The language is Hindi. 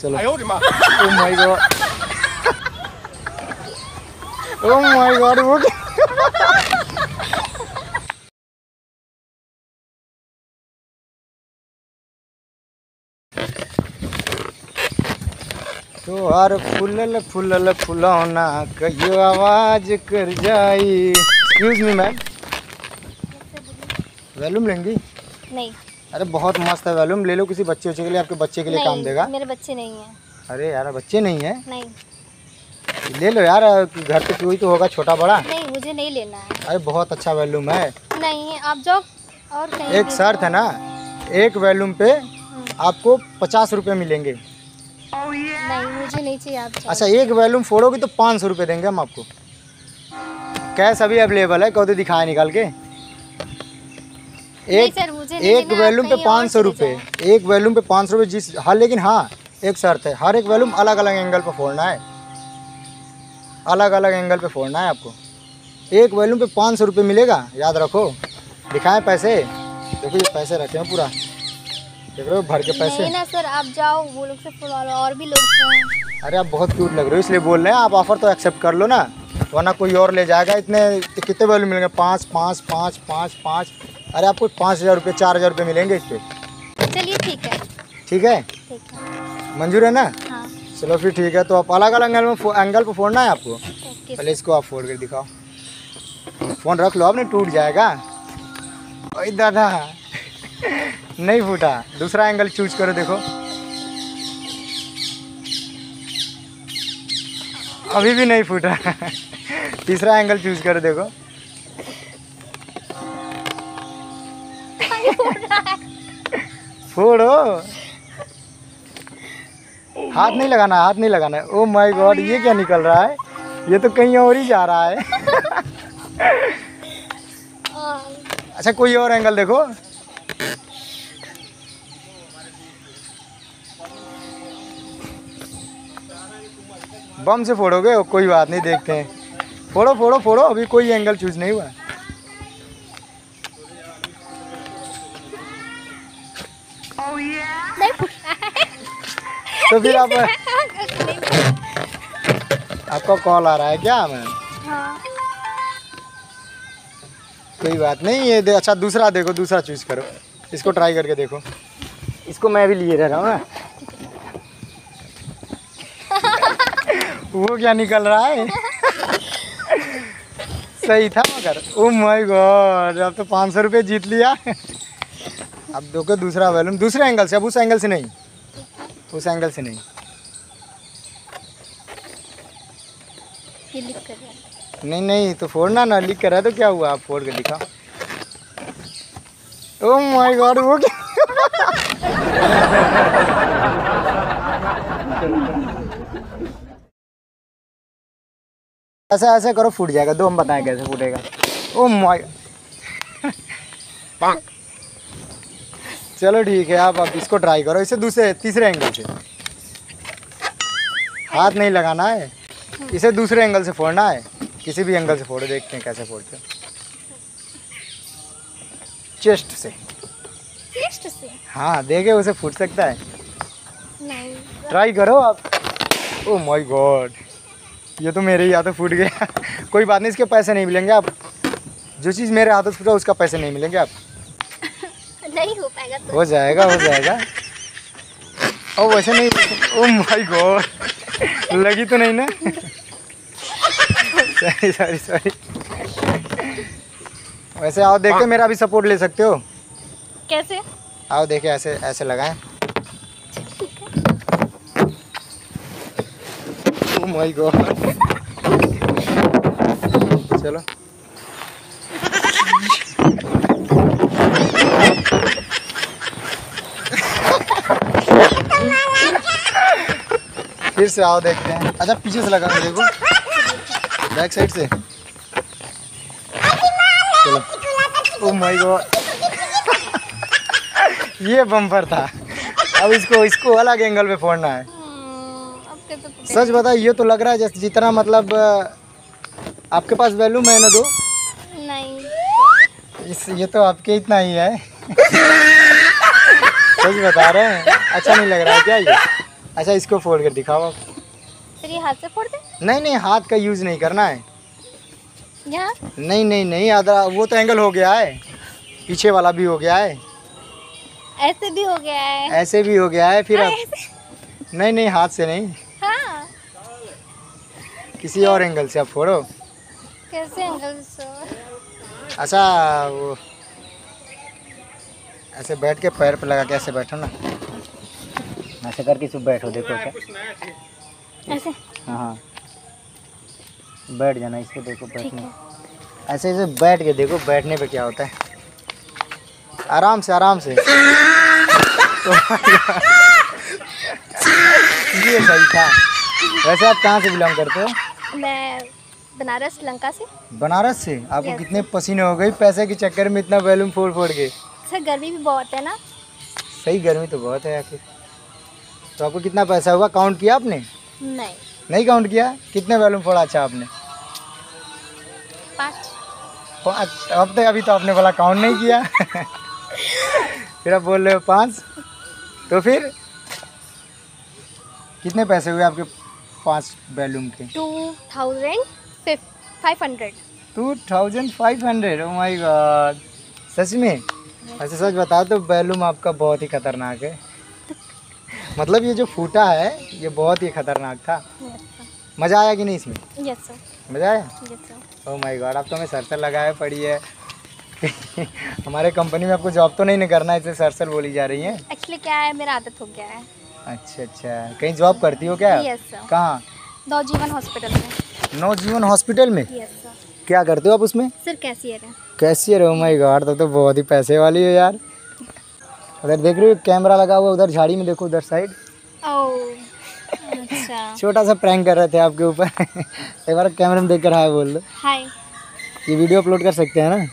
चलो। Oh my God oh my God वो तोहार फूलल फूलल फुलौना कहियो आवाज़ कर जाई। एक्सक्यूज मी मैम वैल्यूम लेंगी? नहीं। अरे बहुत मस्त है वैल्यूम ले लो किसी बच्चे बच्चे के लिए आपके बच्चे के लिए काम देगा। मेरे बच्चे नहीं है। अरे यार बच्चे नहीं है? नहीं। ले लो यार घर पे कोई तो होगा छोटा बड़ा। नहीं मुझे नहीं लेना है। अरे बहुत अच्छा वैल्यूम है। नहीं आप जाओ और एक शर्त है ना एक वैल्यूम पे आपको पचास रुपये मिलेंगे। नहीं मुझे नहीं चाहिए आप अच्छा एक वैल्यूम फोड़ोगे तो पाँच सौ रुपये देंगे हम आपको। कैश अभी अवेलेबल है कौन दिखाया निकाल के? एक सर मुझे एक वैल्यूम पे पाँच सौ रुपये एक वैल्यूम पे पाँच सौ रुपये जिस हाँ लेकिन हाँ एक शर्त है। हर एक वैल्यूम अलग अलग एंगल पे फोड़ना है। अलग अलग एंगल पे फोड़ना है आपको। एक वैल्यूम पे पाँच सौ रुपये मिलेगा याद रखो। दिखाएँ पैसे। देखो ये पैसे रखे हैं पूरा। देख रहे हो भर के पैसे। नहीं ना सर आप जाओ वो लोग से लो और भी लोग अरे आप बहुत क्यूट लग रहे हो इसलिए बोल रहे हैं। आप ऑफ़र तो एक्सेप्ट कर लो ना। वरना कोई और ले जाएगा इतने कितने वैल्यू मिलेंगे? पाँच पाँच पाँच पाँच पाँच। अरे आपको पाँच हज़ार रुपये चार हज़ार रुपये मिलेंगे इस पर चलिए ठीक है। ठीक है? मंजूर है ना? हाँ। चलो फिर ठीक है तो आप अलग अलग एंगल में एंगल पर फोड़ना है आपको? पहले इसको आप फोड़ कर दिखाओ। फ़ोन रख लो आपने टूट जाएगा। ओए दादा नहीं फूटा। दूसरा एंगल चूज़ करो देखो। अभी भी नहीं फूटा। तीसरा एंगल चूज़ करो देखो। फोड़ो हाथ नहीं लगाना, हाथ नहीं लगाना। ओ माय गॉड ये क्या निकल रहा है? ये तो कहीं और ही जा रहा है। अच्छा कोई और एंगल देखो। बम से फोड़ोगे? कोई बात नहीं, देखते हैं। फोड़ो फोड़ो फोड़ो, अभी कोई एंगल चूज़ नहीं हुआ। नहीं तो फिर आप नहीं, आपका कॉल आ रहा है क्या मैम हाँ। कोई बात नहीं ये दे, अच्छा दूसरा देखो दूसरा चूज़ करो। इसको ट्राई करके देखो। इसको मैं भी लिए रह रहा हूँ ना वो क्या निकल रहा है? सही था मगर। ओ माय गॉड अब तो पाँच सौ रुपये जीत लिया। अब देखो दूसरा वैल्यूम दूसरे एंगल से अब उस एंगल से नहीं। उस एंगल से नहीं। ये लिख कर नहीं नहीं तो फोड़ना ना लिख कर है तो क्या हुआ? आप फोड़ के दिखाओ। ओ माय गॉड वो क्या? ऐसा ऐसे करो फूट जाएगा। दो हम बताएँ कैसे फूटेगा। ओ माय चलो ठीक है आप अब इसको ट्राई करो। इसे दूसरे तीसरे एंगल से। हाथ नहीं लगाना है। इसे दूसरे एंगल से फोड़ना है। किसी भी एंगल से फोड़ो देखते हैं कैसे फोड़ते हो। चेस्ट से। टेस्ट से? हाँ देखे उसे फूट सकता है। नहीं। ट्राई करो आप। ओ माय गॉड ये तो मेरे ही हाथों फूट गया। कोई बात नहीं इसके पैसे नहीं मिलेंगे आप। जो चीज़ मेरे हाथों से फूटा उसका पैसे नहीं मिलेंगे आप। नहीं हो तो हो जाएगा हो जाएगा। ओ वैसे नहीं ओ माय गॉड लगी तो नहीं ना? सॉरी सॉरी सॉरी वैसे आओ देखते मेरा भी सपोर्ट ले सकते हो? कैसे? आओ देखे ऐसे ऐसे लगाएँ। ओ माय गॉड चलो। फिर से आओ देखते हैं। अच्छा पीछे से लगा देखो बैक साइड से। चलो। ओ माय गॉड ये बम्पर था। अब इसको इसको अलग एंगल पे फोड़ना है। सच बता ये तो लग रहा है जैसे जितना मतलब आपके पास वैल्यू है ना दो। नहीं। इस ये तो आपके इतना ही है। सच बता रहे हैं। अच्छा नहीं लग रहा है क्या ये? अच्छा इसको फोड़ कर दिखाओ आप। फिर ये हाथ से फोड़ दे। नहीं नहीं हाथ का यूज़ नहीं करना है। यहाँ? नहीं नहीं नहीं आधा वो तो एंगल हो गया है। पीछे वाला भी हो गया है। ऐसे भी हो गया है। ऐसे भी हो गया है फिर हाँ, अब नहीं नहीं हाथ से नहीं। हाँ। किसी और एंगल से आप फोड़ो। कैसे एंगल से? अच्छा वो ऐसे बैठ के पैर पे लगा के ऐसे बैठो ना। ऐसे करके सब बैठो देखो क्या। ऐसे? हाँ हाँ। बैठ जाना इसको देखो बैठने। ऐसे ऐसे बैठ के देखो बैठने पे क्या होता है। आराम से आराम से। ये सही था। वैसे आप कहाँ से बिलोंग करते हो? मैं बनारस लंका से। बनारस से? आपको कितने पसीने हो गए पैसे के चक्कर में इतना बैलून फोड़ फोड़ के। सर गर्मी भी बहुत है ना। सही गर्मी तो बहुत है आखिर। तो आपको कितना पैसा हुआ? काउंट किया आपने? नहीं। नहीं काउंट किया? कितने बैलून फोड़ा अच्छा आपने? पाँच। अब तक अभी तो आपने बोला काउंट नहीं किया। फिर आप बोल रहे हो पाँच। तो फिर? कितने पैसे हुए आपके पाँच बैलून के? Two thousand five hundred. Two thousand five hundred. Oh my God सच में? ऐसे सच बताओ तो बैलूम आपका बहुत ही खतरनाक है। मतलब ये जो फूटा है ये बहुत ही खतरनाक था। मज़ा आया कि नहीं इसमें? यस सर मज़ा आया? ओ माय गॉड अब तो हमें सरसर लगाए पड़ी है। हमारे कंपनी में आपको जॉब तो नहीं ना करना है इसलिए सरसर बोली जा रही है। एक्चुअली क्या है मेरा आदत हो गया है। अच्छा अच्छा। कहीं जॉब करती हो क्या? यस सर कहाँ? नवजीवन हॉस्पिटल में। नवजीवन हॉस्पिटल में? यस सर क्या करते हो आप उसमें? सर कैशियर है। कैशियर हो माय गॉड तब तो बहुत ही पैसे वाली हो यार। उधर देख रहे हो कैमरा लगा हुआ उधर झाड़ी में देखो उधर साइड अच्छा। छोटा सा प्रैंक कर रहे थे आपके ऊपर। एक बार कैमरे में देख कर हाय बोल दो। हाय। ये वीडियो अपलोड कर सकते हैं ना?